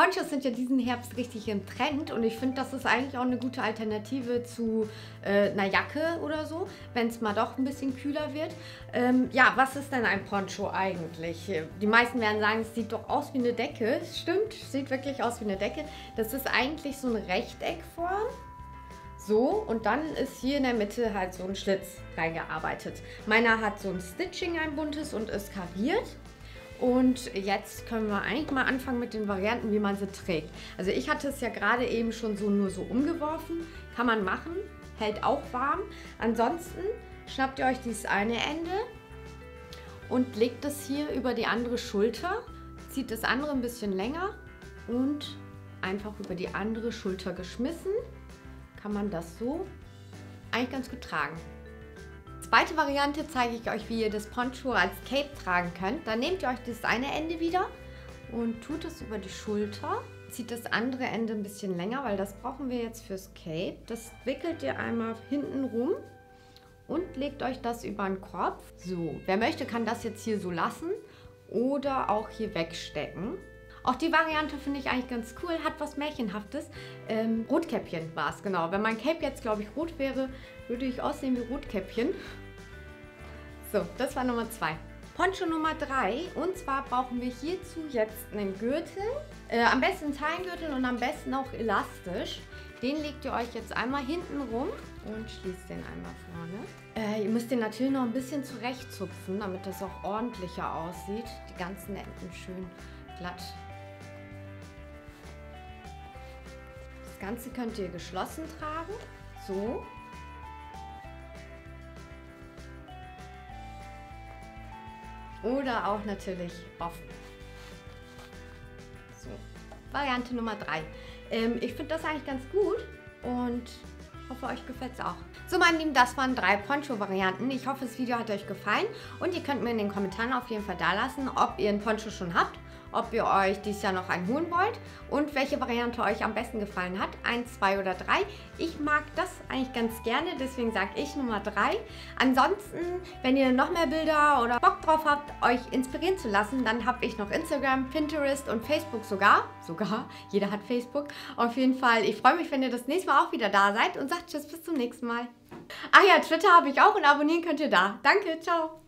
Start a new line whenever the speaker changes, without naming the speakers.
Ponchos sind ja diesen Herbst richtig im Trend und ich finde, das ist eigentlich auch eine gute Alternative zu äh, einer Jacke oder so, wenn es mal doch ein bisschen kühler wird. Ähm, ja, was ist denn ein Poncho eigentlich? Die meisten werden sagen, es sieht doch aus wie eine Decke. Stimmt, sieht wirklich aus wie eine Decke. Das ist eigentlich so eine Rechteckform. So, und dann ist hier in der Mitte halt so ein Schlitz reingearbeitet. Meiner hat so ein Stitching, ein buntes und ist kariert. Und jetzt können wir eigentlich mal anfangen mit den Varianten, wie man sie trägt. Also ich hatte es ja gerade eben schon so nur so umgeworfen. Kann man machen, hält auch warm. Ansonsten schnappt ihr euch dieses eine Ende und legt es hier über die andere Schulter. Zieht das andere ein bisschen länger und einfach über die andere Schulter geschmissen. Kann man das so eigentlich ganz gut tragen zweite Variante zeige ich euch, wie ihr das Poncho als Cape tragen könnt. Dann nehmt ihr euch das eine Ende wieder und tut es über die Schulter. Zieht das andere Ende ein bisschen länger, weil das brauchen wir jetzt fürs Cape. Das wickelt ihr einmal hinten rum und legt euch das über den Kopf. So, wer möchte, kann das jetzt hier so lassen oder auch hier wegstecken. Auch die Variante finde ich eigentlich ganz cool, hat was Märchenhaftes. Ähm, Rotkäppchen war es, genau. Wenn mein Cape jetzt, glaube ich, rot wäre, würde ich aussehen wie Rotkäppchen. So, das war Nummer 2. Poncho Nummer 3 und zwar brauchen wir hierzu jetzt einen Gürtel. Äh, am besten einen Zeilengürtel und am besten auch elastisch. Den legt ihr euch jetzt einmal hinten rum und schließt den einmal vorne. Äh, ihr müsst den natürlich noch ein bisschen zurechtzupfen, damit das auch ordentlicher aussieht. Die ganzen Enden schön glatt. Ganze könnt ihr geschlossen tragen. So. Oder auch natürlich offen. So, Variante Nummer 3. Ähm, ich finde das eigentlich ganz gut und hoffe, euch gefällt es auch. So, meine Lieben, das waren drei Poncho-Varianten. Ich hoffe, das Video hat euch gefallen und ihr könnt mir in den Kommentaren auf jeden Fall da lassen, ob ihr einen Poncho schon habt ob ihr euch dieses Jahr noch einen holen wollt und welche Variante euch am besten gefallen hat. Eins, zwei oder drei. Ich mag das eigentlich ganz gerne, deswegen sage ich Nummer drei. Ansonsten, wenn ihr noch mehr Bilder oder Bock drauf habt, euch inspirieren zu lassen, dann habe ich noch Instagram, Pinterest und Facebook sogar. Sogar, jeder hat Facebook. Auf jeden Fall, ich freue mich, wenn ihr das nächste Mal auch wieder da seid und sagt Tschüss, bis zum nächsten Mal. Ach ja, Twitter habe ich auch und abonnieren könnt ihr da. Danke, ciao.